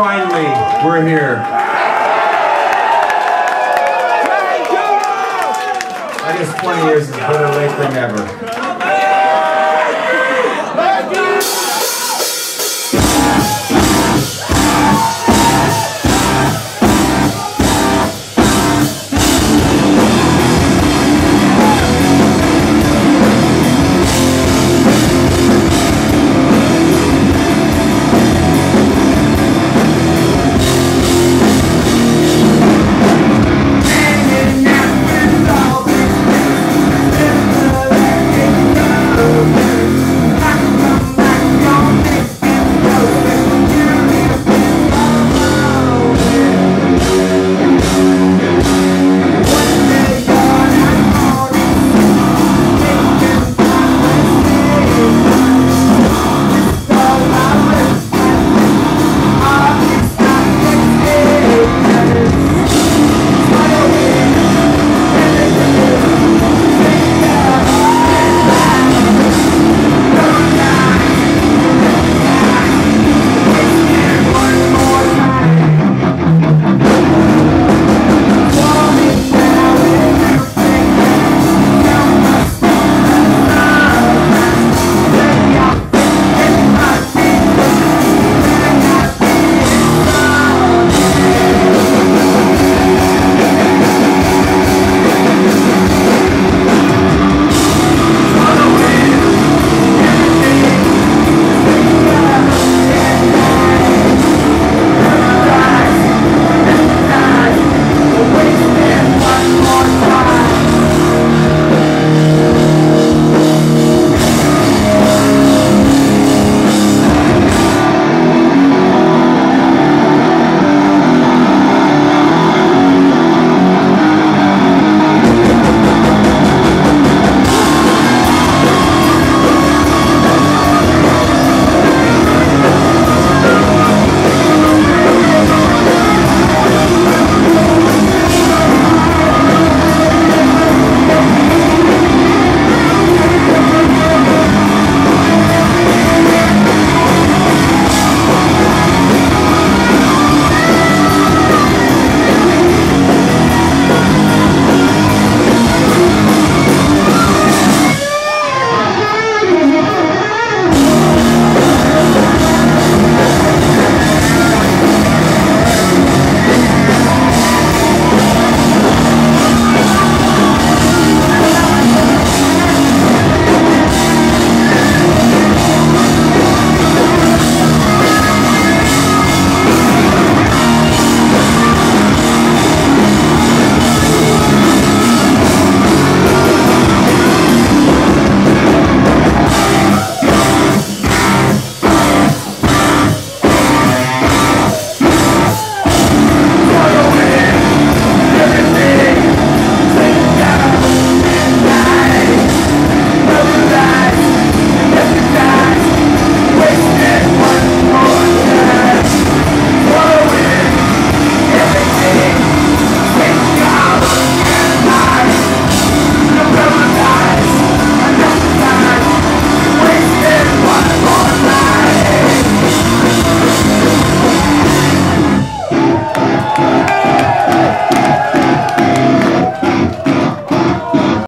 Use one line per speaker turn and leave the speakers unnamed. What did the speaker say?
finally, we're here. I guess 20 years is better late than never.